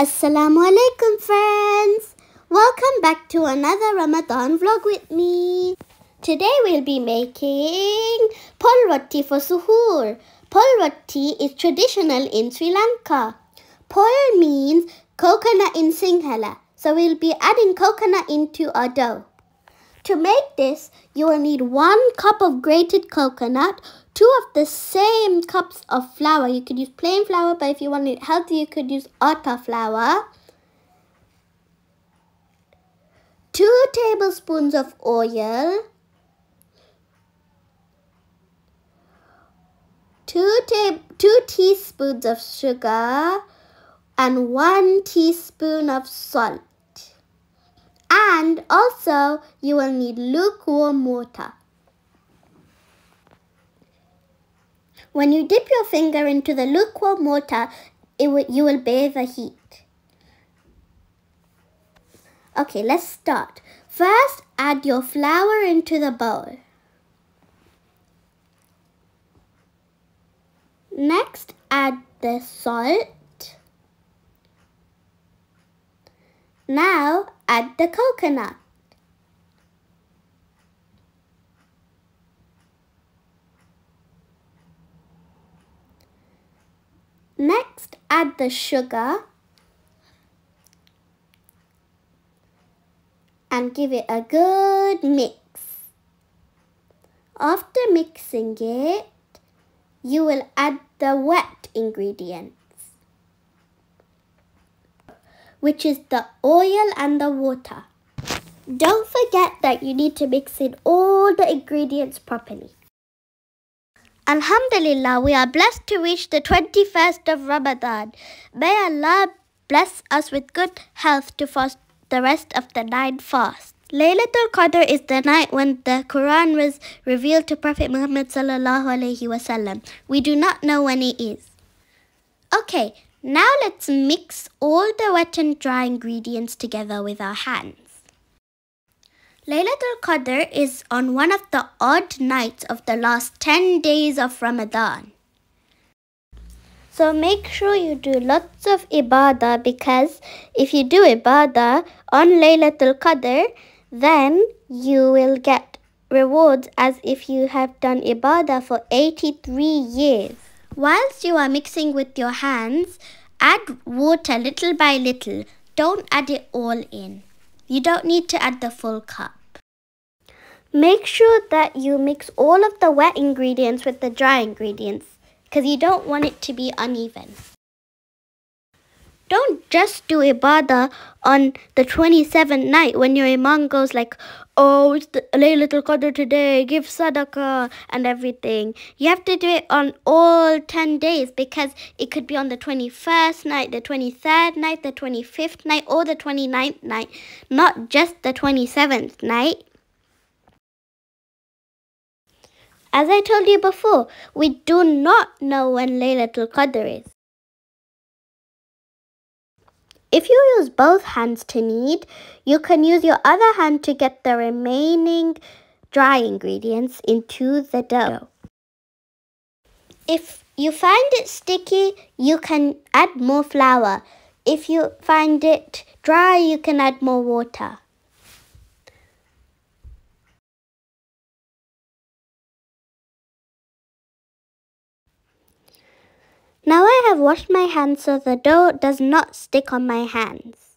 Assalamu alaikum friends! Welcome back to another Ramadan vlog with me. Today we'll be making pol roti for suhoor. Pol roti is traditional in Sri Lanka. Pol means coconut in Sinhala. So we'll be adding coconut into our dough. To make this, you will need one cup of grated coconut, two of the same cups of flour. You could use plain flour, but if you want it healthy, you could use atta flour. Two tablespoons of oil. Two, ta- two teaspoons of sugar and one teaspoon of salt. And also, you will need lukewarm water. When you dip your finger into the lukewarm water, it will, you will bear the heat. Okay, let's start. First, add your flour into the bowl. Next, add the salt. Now, add the coconut. Next, add the sugar and give it a good mix. After mixing it, you will add the wet ingredients, which is the oil and the water. Don't forget that you need to mix in all the ingredients properly. Alhamdulillah, we are blessed to reach the 21st of Ramadan. May Allah bless us with good health to fast the rest of the nine fasts. Laylatul Qadr is the night when the Quran was revealed to Prophet Muhammad sallallahu alaihi wasallam. We do not know when it is. Okay, now let's mix all the wet and dry ingredients together with our hands. Laylatul Qadr is on one of the odd nights of the last 10 days of Ramadan. So make sure you do lots of ibadah because if you do ibadah on Laylatul Qadr, then you will get rewards as if you have done ibadah for 83 years. Whilst you are mixing with your hands, add water little by little. Don't add it all in. You don't need to add the full cup. Make sure that you mix all of the wet ingredients with the dry ingredients because you don't want it to be uneven. Don't just do ibadah on the 27th night when your imam goes like, oh, it's the Laylatul Qadr today, give sadaqah and everything. You have to do it on all 10 days because it could be on the 21st night, the 23rd night, the 25th night, or the 29th night, not just the 27th night. As I told you before, we do not know when Laylatul Qadr is. If you use both hands to knead, you can use your other hand to get the remaining dry ingredients into the dough. If you find it sticky, you can add more flour. If you find it dry, you can add more water. Now I have washed my hands so the dough does not stick on my hands.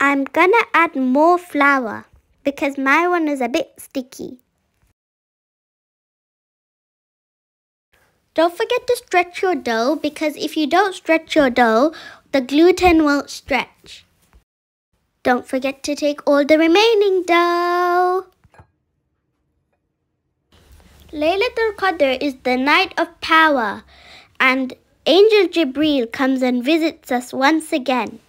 I'm gonna add more flour because my one is a bit sticky. Don't forget to stretch your dough because if you don't stretch your dough, the gluten won't stretch. Don't forget to take all the remaining dough. Laylatul Qadr is the night of power and Angel Jibreel comes and visits us once again.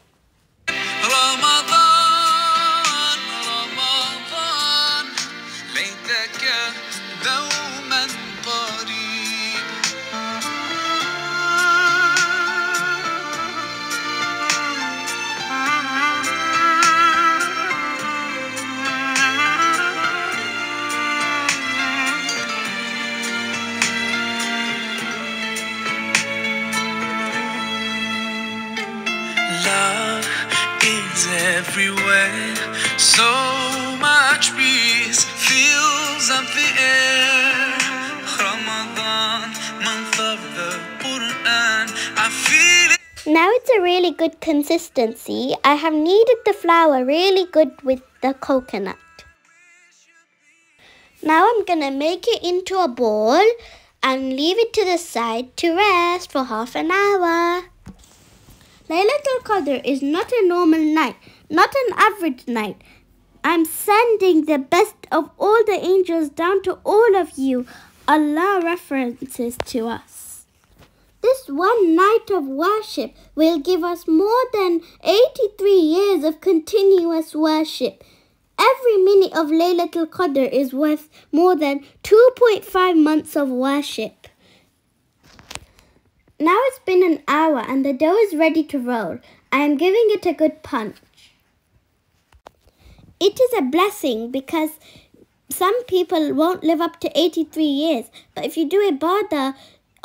Now it's a really good consistency. I have kneaded the flour really good with the coconut. Now I'm gonna make it into a ball and leave it to the side to rest for half an hour. Laylatul Qadr is not a normal night, not an average night. I'm sending the best of all the angels down to all of you. Allah references to us. This one night of worship will give us more than 83 years of continuous worship. Every minute of Laylatul Qadr is worth more than 2.5 months of worship. Now it's been an hour and the dough is ready to roll. I am giving it a good punch. It is a blessing because some people won't live up to 83 years. But if you do ibadah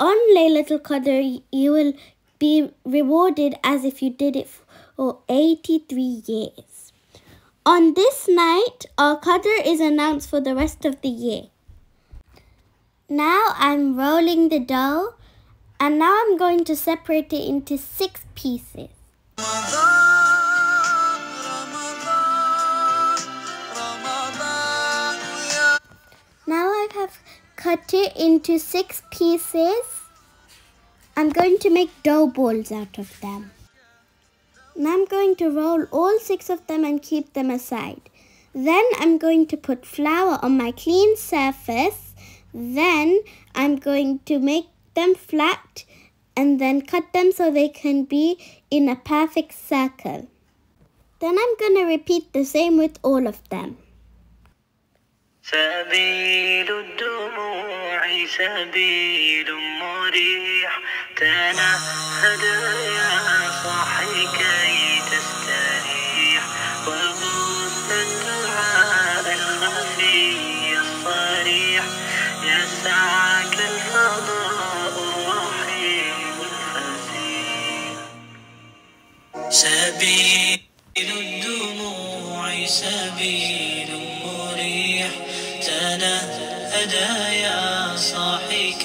on Laylatul Qadr, you will be rewarded as if you did it for 83 years. On this night, our Qadr is announced for the rest of the year. Now I'm rolling the dough and now I'm going to separate it into six pieces. Now I have cut it into six pieces. I'm going to make dough balls out of them. Now I'm going to roll all six of them and keep them aside. Then I'm going to put flour on my clean surface. Then I'm going to make them flat and then cut them so they can be in a perfect circle. Then I'm going to repeat the same with all of them. سبيل الدموع سبيل مريح. تنهد يا صاحي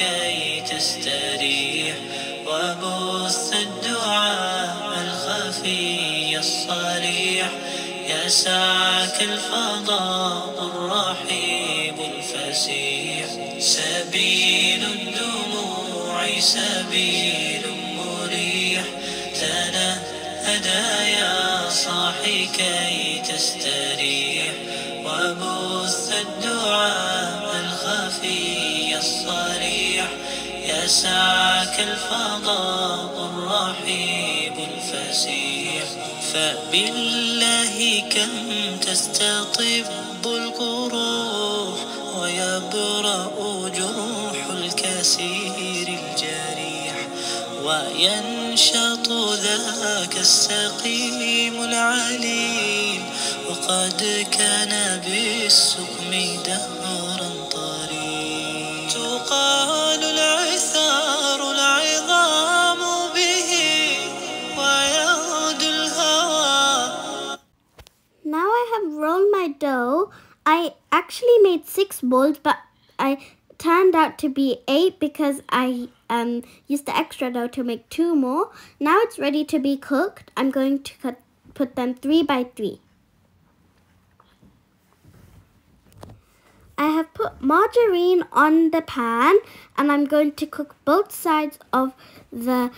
صاحي كي تستريح وبث الدعاء الخفي الصريح. يسعك الفضاء الرحيب الفسيح. سبيل الدموع سبيل مريح. تنهدى يا صاحي كي تستريح. وبث الدعاء يسعك الفضاء الرحيب الفسيح فبالله كم تستطب القروح ويبرأ جروح الكسير الجريح. وينشط ذاك السقيم العليل وقد كان بالسقم دهرا طريق. تقال rolled my dough. I actually made six balls, but I turned out to be eight because I um, used the extra dough to make two more. Now it's ready to be cooked. I'm going to cut, put them three by three. I have put margarine on the pan and I'm going to cook both sides of the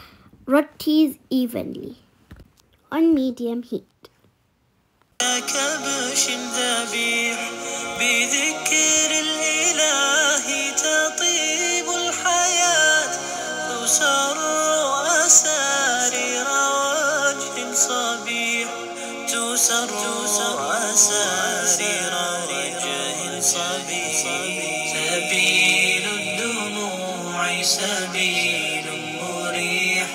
rotis evenly on medium heat. كبش ذبيح بذكر الإله تطيب الحياة. تسر أسارير وجه صبيح تسر أسارير وجه صبيح. سبيل الدموع سبيل مريح.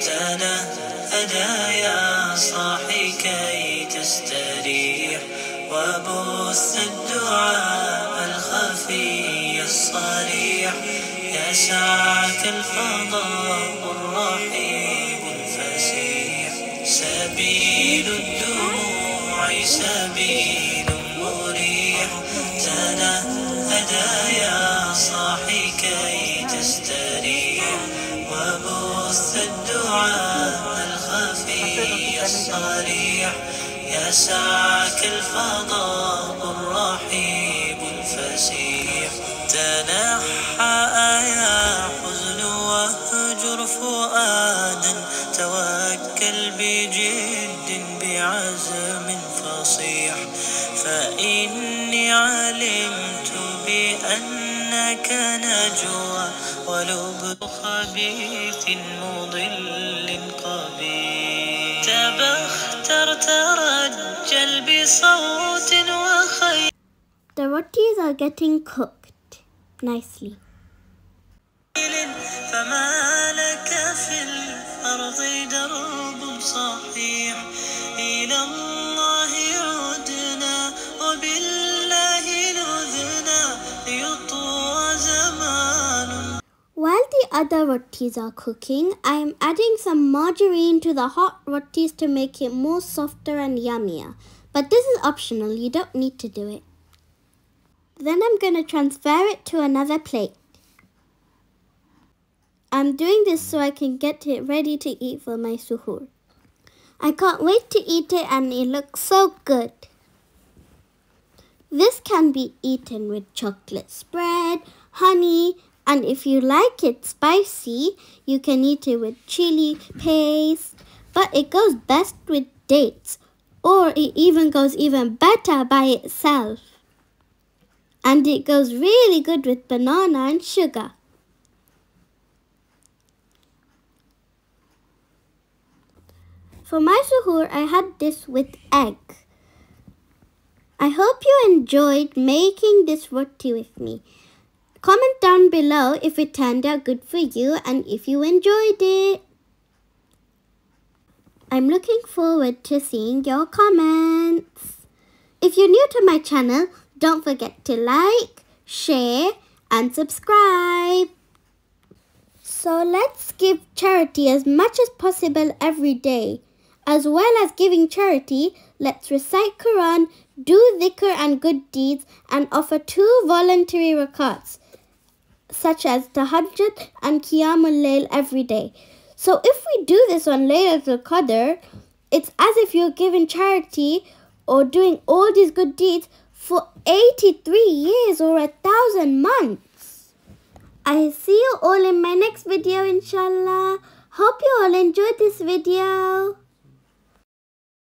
تنهدى يا صاحي كي تستريح وبث الدعاء الخفي الصريح. يسعك الفضاء الرحيم يسعك الفضاء الرحيب الفسيح. تنحى يا حزن واهجر فؤادا. توكل بجد بعزم فصيح. فإني علمت بأنك نجوى ولب خبيث مضل قبيح. تبختر وخيل The rotis are getting cooked nicely. فما لك في الأرض درب صحيح إلى الله other rotis are cooking, I am adding some margarine to the hot rotis to make it more softer and yummier. But this is optional, you don't need to do it. Then I'm going to transfer it to another plate. I'm doing this so I can get it ready to eat for my suhoor. I can't wait to eat it and it looks so good. This can be eaten with chocolate spread, honey, and if you like it spicy, you can eat it with chili paste. But it goes best with dates, or it even goes even better by itself. And it goes really good with banana and sugar. For my suhoor, I had this with egg. I hope you enjoyed making this roti with me. Comment down below if it turned out good for you and if you enjoyed it. I'm looking forward to seeing your comments. If you're new to my channel, don't forget to like, share and subscribe. So let's give charity as much as possible every day. As well as giving charity, let's recite Quran, do dhikr and good deeds, and offer two voluntary rakats, such as tahajjud and qiyamul layl every day. So if we do this on Laylatul Qadr, it's as if you're giving charity or doing all these good deeds for 83 years or a thousand months. I see you all in my next video inshallah. Hope you all enjoyed this video.